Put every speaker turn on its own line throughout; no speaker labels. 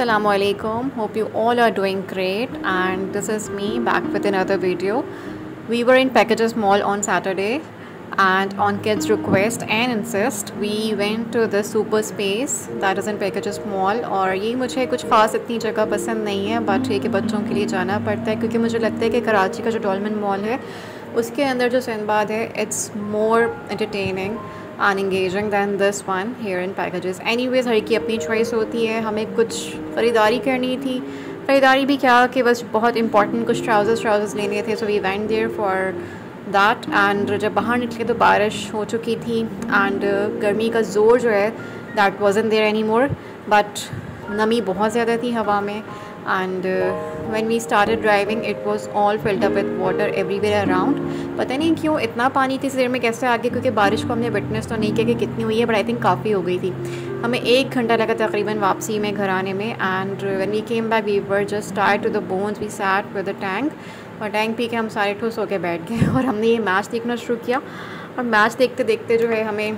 असलकुम hope you all are doing great and this is me back with in other video we were in Packages Mall on Saturday and on kids request and insist we went to the super space that is in Packages Mall और ये मुझे कुछ खास इतनी जगह पसंद नहीं है बट ये कि बच्चों के लिए जाना पड़ता है, क्योंकि मुझे लगता है कि कराची का जो डॉलमेंट मॉल है, उसके अंदर जो सिंदबाद है it's more entertaining and engaging than this one here and Packages any ways her की अपनी चॉइस होती है, हमें कुछ ख़रीदारी करनी थी। ख़रीदारी भी क्या कि बस बहुत इंपॉर्टेंट कुछ ट्राउज़र्स ट्राउज़र्स लेने थे so we went there for that and जब बाहर निकले तो बारिश हो चुकी थी एंड गर्मी का ज़ोर जो है that wasn't there any more but नमी बहुत ज़्यादा थी हवा में। And when we started driving, it was all filled up with water everywhere around. पता नहीं क्यों इतना पानी थी देर में कैसे आ गया क्योंकि बारिश को हमने विटनेस तो नहीं किया कि कितनी हुई है बट आई थिंक काफ़ी हो गई थी। हमें एक घंटा लगा तकरीबन वापसी में घर आने में and when we came back we were just tired to the bones we sat with the tank और टैंक पी के हम सारे ठूस होकर बैठ गए, और हमने ये मैच देखना शुरू किया। और मैच देखते देखते जो है, हमें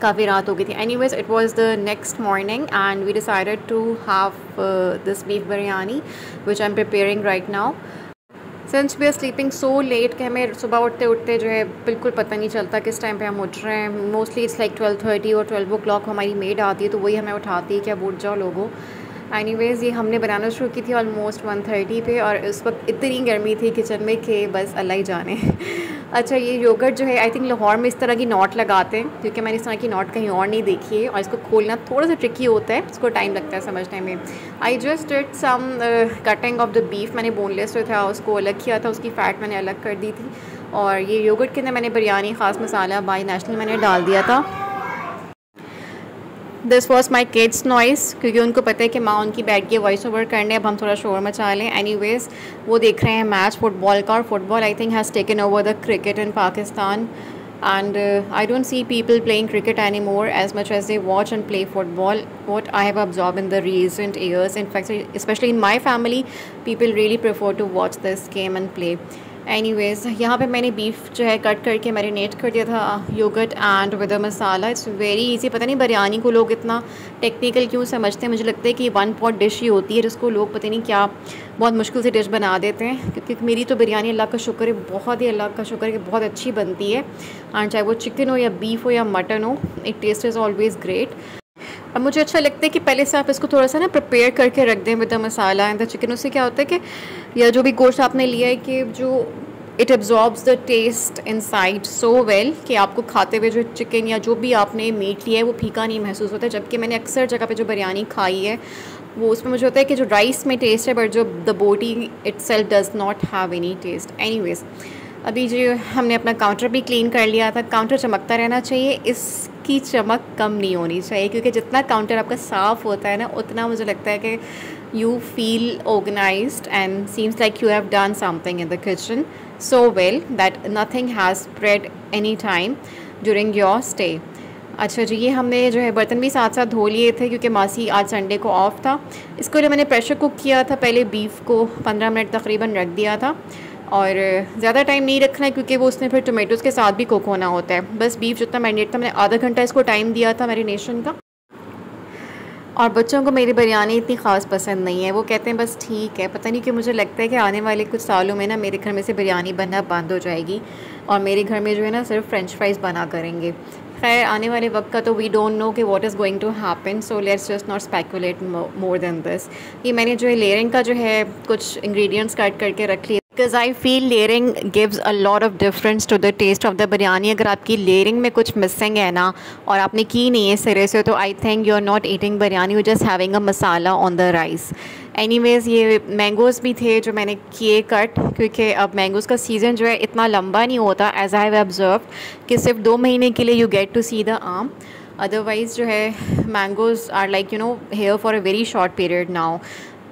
काफ़ी रात हो गई थी। Any ways it was the next morning and we decided to have this beef biryani which I am preparing right now since we are sleeping so late कि हमें सुबह उठते उठते जो है बिल्कुल पता नहीं चलता किस टाइम पे हम उठ रहे हैं। Mostly it's like twelve thirty और ट्वेल्व ओ क्लॉक हमारी मेड आती है तो वही हमें उठाती है कि अब उठ जाओ लोगों। एनी वेज़ ये हमने बनाना शुरू की थी ऑलमोस्ट वन थर्टी पे और उस वक्त इतनी गर्मी थी किचन में कि बस अल्लाह ही जाने। अच्छा ये योगर्ट जो है आई थिंक लाहौर में इस तरह की नॉट लगाते हैं, क्योंकि मैंने इस तरह की नॉट कहीं और नहीं देखी है और इसको खोलना थोड़ा सा ट्रिकी होता है, इसको टाइम लगता है समझने में। I just did some cutting of the beef मैंने बोनलेस जो था, उसको अलग किया था, उसकी फ़ैट मैंने अलग कर दी थी। और ये योगर्ट के अंदर मैंने बिरयानी ख़ास मसाला बाई नेशनल मैंने डाल दिया था। This was my kids noise क्योंकि उनको पता है कि माँ उनकी बैठ गई वॉइस ओवर करने अब हम थोड़ा शोर मचा लें। एनी वेज वो देख रहे हैं मैच फुटबॉल का, और football I think has taken over the cricket in Pakistan and I don't see people playing cricket any more as much as they watch and play football what I have absorb in the recent years in fact specially in my family people really prefer to watch this game and play anyways यहाँ पे मैंने beef जो है cut करके marinate कर दिया था yogurt and with masala it's very easy पता नहीं बिरयानी को लोग इतना टेक्निकल क्यों समझते हैं? मुझे लगता है कि वन पॉट डिश ही होती है, जिसको लोग पता नहीं क्या बहुत मुश्किल से डिश बना देते हैं। क्योंकि मेरी तो बिरयानी अल्लाह का शुक्र है, बहुत ही अल्लाह का शुक्र है कि बहुत अच्छी बनती है। एंड चाहे वो चिकन हो या बीफ हो या मटन हो it taste is always great अब मुझे अच्छा लगता है कि पहले से आप इसको थोड़ा सा ना प्रिपेयर करके रख दें with the masala and the chicken उससे क्या होता है कि या जो भी गोश्त आपने लिया है कि जो it absorbs the taste inside so well कि आपको खाते हुए जो चिकन या जो भी आपने मीट लिया है, वो फीका नहीं महसूस होता। जबकि मैंने अक्सर जगह पे जो बिरयानी खाई है, वो उसमें मुझे होता है कि जो राइस में टेस्ट है बट जो the boti itself does not have any taste any अभी जो हमने अपना काउंटर भी क्लीन कर लिया था। काउंटर चमकता रहना चाहिए। इसकी चमक कम नहीं होनी चाहिए, क्योंकि जितना काउंटर आपका साफ़ होता है ना, उतना मुझे लगता है कि you feel organized and seems like you have done something in the kitchen so well that nothing has spread any time during your stay. अच्छा जी, ये हमने जो है बर्तन भी साथ साथ धो लिए थे क्योंकि मासी आज संडे को ऑफ़ था। इसको लिए मैंने प्रेशर कुक किया था, पहले बीफ को 15 मिनट तकरीबन रख दिया था और ज़्यादा टाइम नहीं रखना है क्योंकि वो उसने फिर टोमेटोज़ के साथ भी कुक होना होता है। बस बीफ जितना मैरिनेट था, मैंने आधा घंटा इसको टाइम दिया था मैरिनेशन का। और बच्चों को मेरी बिरयानी इतनी ख़ास पसंद नहीं है। वो कहते हैं, बस ठीक है। पता नहीं कि मुझे लगता है कि आने वाले कुछ सालों में ना मेरे घर में से बिरयानी बनना बंद हो जाएगी और मेरे घर में जो है ना सिर्फ़ फ्रेंच फ्राइज़ बना करेंगे। खैर, आने वाले वक्त का तो वी डोंट नो कि what is going to happen so let's just not speculate more than this ये मैंने जो है लेयरिंग का जो है कुछ इंग्रेडिएंट्स कट करके रख लिया because I feel layering gives a lot of difference to the taste of the biryani अगर आपकी लेयरिंग में कुछ मिसिंग है ना, और आपने की नहीं है सिरे से तो I think you are not eating biryani you just having a masala on the rice anyways ये मैंगोज़ भी थे जो मैंने किए कट क्योंकि अब मैंगोज़ का सीज़न जो है इतना लंबा नहीं होता एज आई हैव ऑब्ज़र्व कि सिर्फ़ दो महीने के लिए you get to see the aam. Otherwise जो है mangoes are like you know here for a very short period now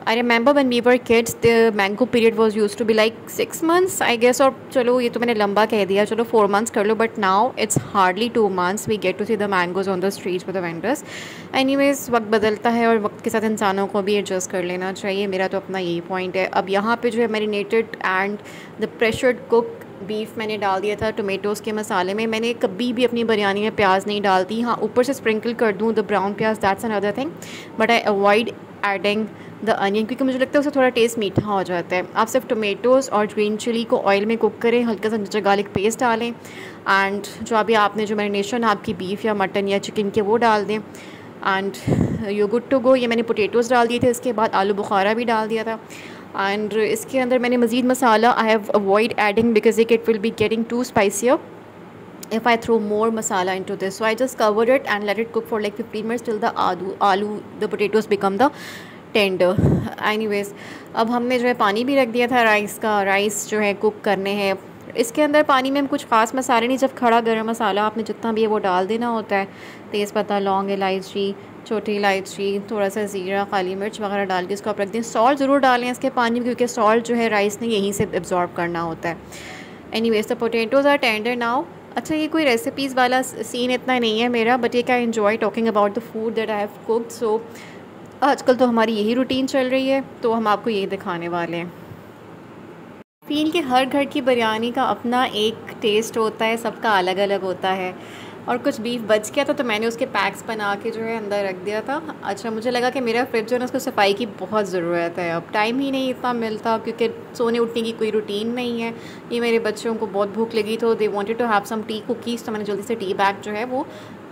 I remember when we were kids the mango period was used to be like six months I guess और चलो, ये तो मैंने लंबा कह दिया, चलो फोर मंथ्स कर लो but now it's hardly two months we get to see the mangoes on the streets with the vendors any वक्त बदलता है और वक्त के साथ इंसानों को भी एडजस्ट कर लेना चाहिए, मेरा तो अपना यही पॉइंट है। अब यहाँ पे जो है marinated and the pressured cook beef मैंने डाल दिया था टोमेटोज़ के मसाले में। मैंने कभी भी अपनी बिरयानी में प्याज नहीं डालती। हाँ ऊपर से स्प्रिंकल कर दूँ the brown pyaz that's another thing but I avoid adding the onion क्योंकि मुझे लगता है उससे थोड़ा टेस्ट मीठा हो जाता है। आप सिर्फ़ टोमेटोज़ और ग्रीन चिली को ऑयल में कुक करें, हल्का सा नीचे गार्लिक पेस्ट डालें एंड जो अभी आपने जो मैरिनेशन आपकी बीफ या मटन या चिकन के वो डाल दें and you good to go ये मैंने पोटेटोज़ डाल दिए थे। इसके बाद आलू बुखारा भी डाल दिया था। एंड इसके अंदर मैंने मज़ीद मसाला I have avoid adding because एक it will be getting too spicier if I throw more masala into this. So I just covered it and let it cook for like 15 minutes till the aloo, aloo the potatoes become the tender anyways अब हमने जो है पानी भी रख दिया था rice का। राइस जो है कुक करने हैं। इसके अंदर पानी में हम कुछ ख़ास मसाले नहीं जब खड़ा गर्म मसाला आपने जितना भी है वो डाल देना होता है। तेज़ तेज़पत्ता लौंग इलायची छोटी इलायची थोड़ा सा ज़ीरा, काली मिर्च वगैरह डाल के इसको आप रख दें। सॉल्ट ज़रूर डालें इसके पानी में क्योंकि सॉल्ट जो है राइस ने यहीं से एब्जॉर्ब करना होता है। Anyways the potatoes are tender now अच्छा ये कोई रेसिपीज़ वाला सीन इतना नहीं है मेरा बट ये क्या enjoy talking about the food that I have cooked so आजकल तो हमारी यही रूटीन चल रही है तो हम आपको यही दिखाने वाले हैं। फील के हर घर की बिरयानी का अपना एक टेस्ट होता है, सबका अलग अलग होता है। और कुछ बीफ बच गया था तो मैंने उसके पैक्स बना के जो है अंदर रख दिया था। अच्छा मुझे लगा कि मेरा फ्रिज जो है ना, उसको सफ़ाई की बहुत ज़रूरत है। अब टाइम ही नहीं इतना मिलता, क्योंकि सोने उठने की कोई रूटीन नहीं है। ये मेरे बच्चों को बहुत भूख लगी तो they wanted to have some tea cookies तो मैंने जल्दी से टी बैग जो है वो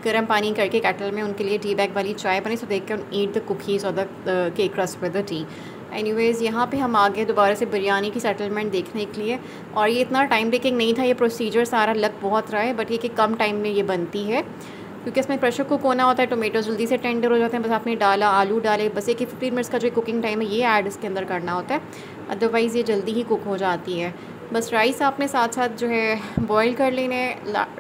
गर्म पानी करके कैटल में उनके लिए टी बैग वाली चाय बनी सो देख के ईट द कुकीज़ और the cake rusk with the tea anyways यहाँ पे हम आ गए दोबारा से बिरयानी की सेटलमेंट देखने के लिए। और ये इतना टाइम टेकिंग नहीं था, ये प्रोसीजर सारा लग बहुत रहा है बट ये कि कम टाइम में ये बनती है। क्योंकि इसमें प्रेशर कुक होना होता है टोमेटो जल्दी से टेंडर हो जाते हैं, बस आपने डाला, आलू डाले, बस एक फिफ्टीन मिनट्स का जो कुकिंग टाइम है, ये ऐड इसके अंदर करना होता है। अदरवाइज़ ये जल्दी ही कुक हो जाती है। बस राइस आपने साथ साथ जो है बॉईल कर लेने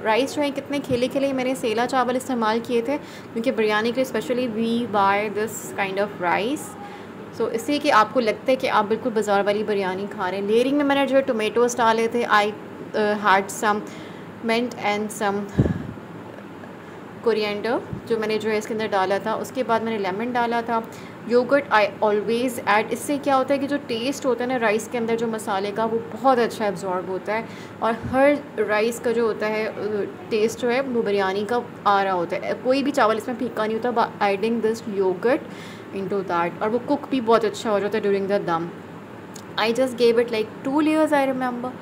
राइस जो है कितने खेले खेले मैंने सेला चावल इस्तेमाल किए थे, क्योंकि बिरयानी के लिए specially we buy this kind of rice so so, इसलिए कि आपको लगता है कि आप बिल्कुल बाज़ार वाली बिरयानी खा रहे हैं। लेयरिंग में मैंने जो है टोमेटोज़ डाले थे I had some mint and some coriander जो मैंने जो है इसके अंदर डाला था। उसके बाद मैंने लेमन डाला था। योगर्ट आई ऑलवेज़ ऐड इससे क्या होता है कि जो टेस्ट होता है ना राइस के अंदर जो मसाले का वो बहुत अच्छा एब्जॉर्ब होता है। और हर राइस का जो होता है टेस्ट जो है वो बिरयानी का आ रहा होता है। कोई भी चावल इसमें फीका नहीं होता adding this yogurt into that और वो कुक भी बहुत अच्छा हो जाता है during the dum I just gave it like two layers I remember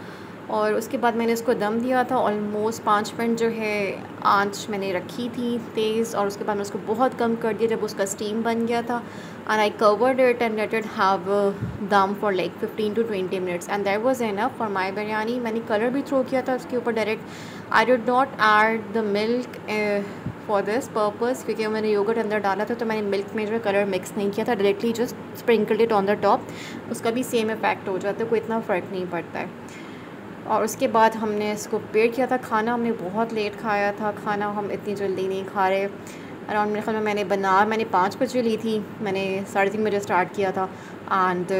और उसके बाद मैंने इसको दम दिया था ऑलमोस्ट पाँच मिनट जो है आँच मैंने रखी थी तेज़ और उसके बाद मैंने उसको बहुत कम कर दिया जब उसका स्टीम बन गया था. And I covered it and let it have dum for like fifteen to twenty minutes and that was enough for my biryani मैंने कलर भी थ्रो किया था उसके ऊपर direct I did not add the milk for this purpose क्योंकि मैंने yogurt अंदर डाला था तो मैंने मिल्क में जो कलर मिक्स नहीं किया था directly just sprinkled it on the top उसका भी सेम इफ़ेक्ट हो जाता है, कोई इतना फ़र्क नहीं पड़ता है। और उसके बाद हमने इसको पेड किया था, खाना हमने बहुत लेट खाया था, खाना हम इतनी जल्दी नहीं खा रहे। अराउंड मेरे ख्याल में मैंने बना, मैंने पाँच बजे ली थी, मैंने साढ़े तीन बजे स्टार्ट किया था। And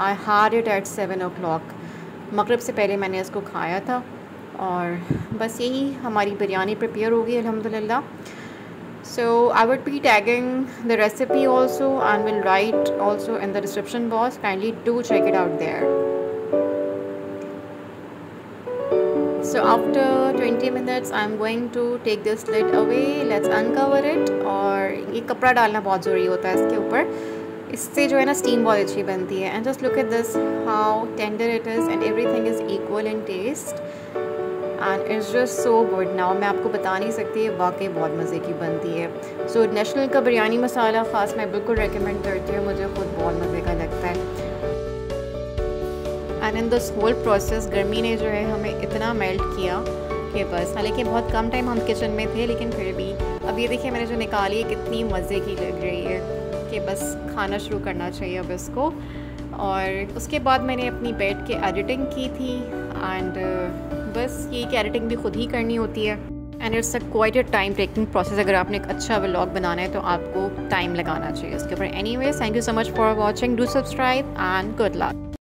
I had it at seven o'clock मगरब से पहले मैंने इसको खाया था। और बस यही हमारी बिरयानी प्रिपेयर होगी अलहमदिल्ला so I would be tagging the recipe also and will write also in the description box kindly do check it out there so, after 20 minutes, I'm going to take this lid away. Let's uncover it. और ये कपड़ा डालना बहुत ज़रूरी होता है इसके ऊपर। इससे जो है ना स्टीम बहुत अच्छी बनती है। And just look at this how tender it is and everything is equal in taste and it's just so good now मैं आपको बता नहीं सकती है वाकई बहुत मज़े की बनती है। सो so, नेशनल का बिरयानी मसाला ख़ास मैं बिल्कुल रिकमेंड करती हूँ मुझे खुद बहुत मज़े का लगता है। And in this whole process गर्मी ने जो है हमें इतना मेल्ट किया कि बस। हालाँकि बहुत कम टाइम हम किचन में थे लेकिन फिर भी। अब ये देखिए मैंने जो निकाली है कितनी मज़े की लग रही है कि बस खाना शुरू करना चाहिए अब इसको। और उसके बाद मैंने अपनी बेड के एडिटिंग की थी। एंड बस ये कि एडिटिंग भी खुद ही करनी होती है। And it's a quite a time taking process अगर आपने एक अच्छा व्लॉग बनाना है तो आपको टाइम लगाना चाहिए उसके ऊपर। Anyways thank you so much for watching do subscribe and good luck